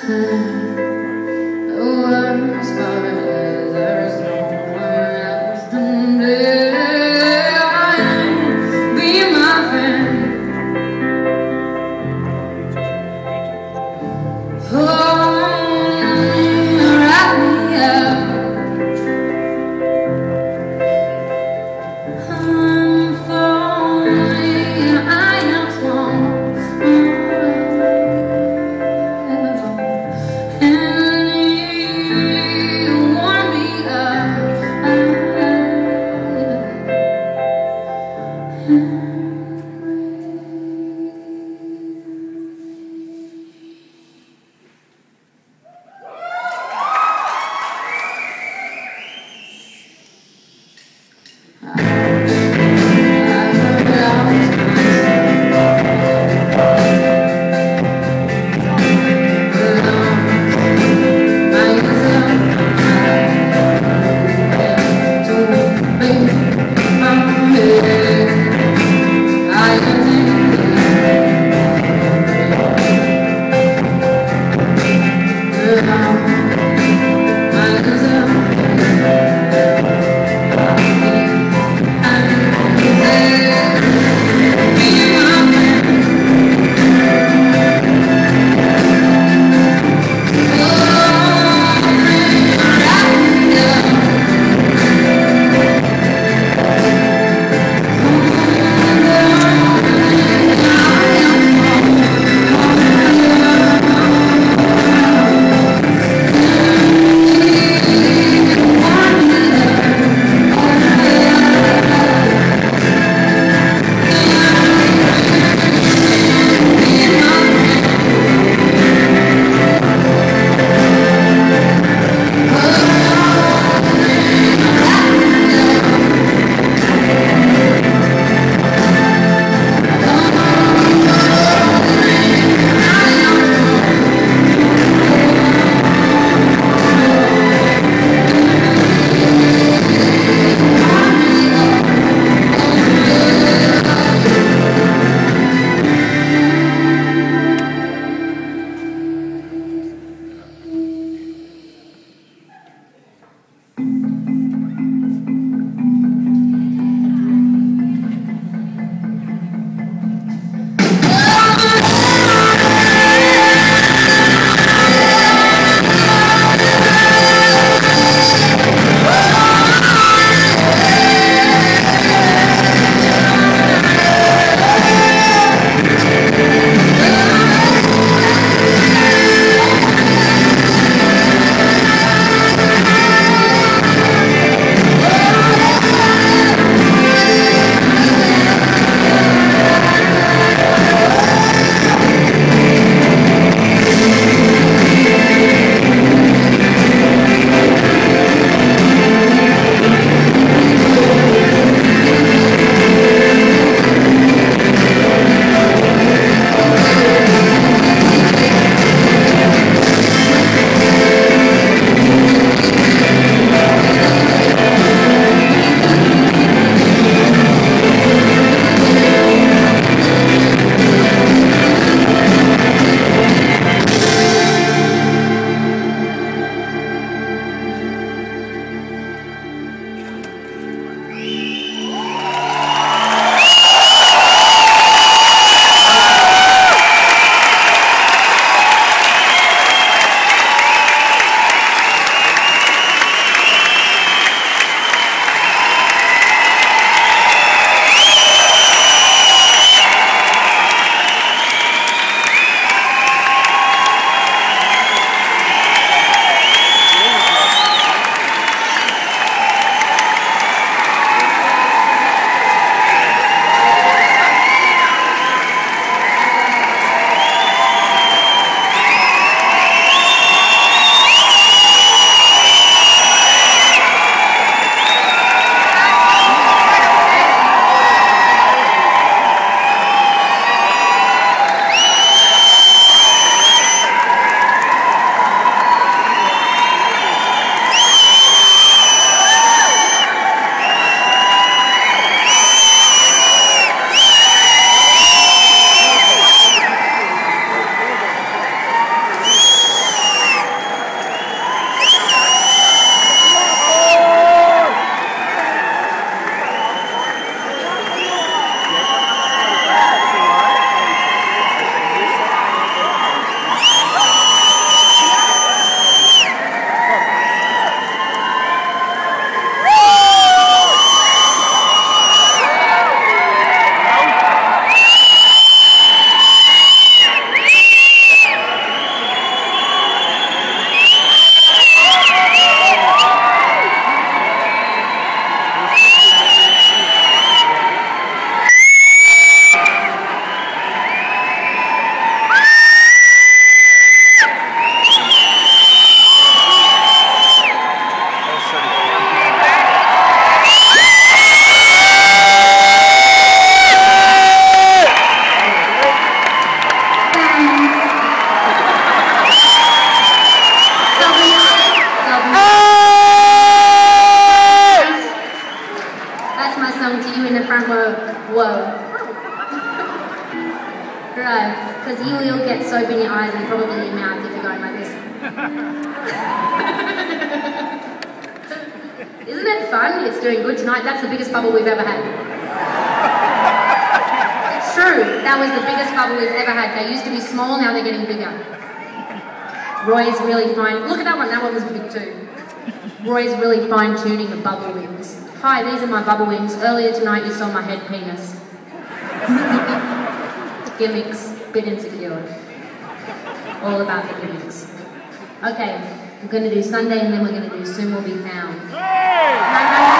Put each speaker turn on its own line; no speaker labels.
Hmm. Because you will get soap in your eyes and probably your mouth if you're going like this. Isn't it fun? It's doing good tonight. That's the biggest bubble we've ever had. It's true. That was the biggest bubble we've ever had. They used to be small, now they're getting bigger. Roy's really fine. Look at that one. That one was big too. Roy's really fine tuning the bubble wings. Hi, these are my bubble wings. Earlier tonight you saw my head penis. gimmicks, bit insecure. All about the gimmicks. Okay, we're gonna do Sunday and then we're gonna do Soon We'll Be Found. Hey!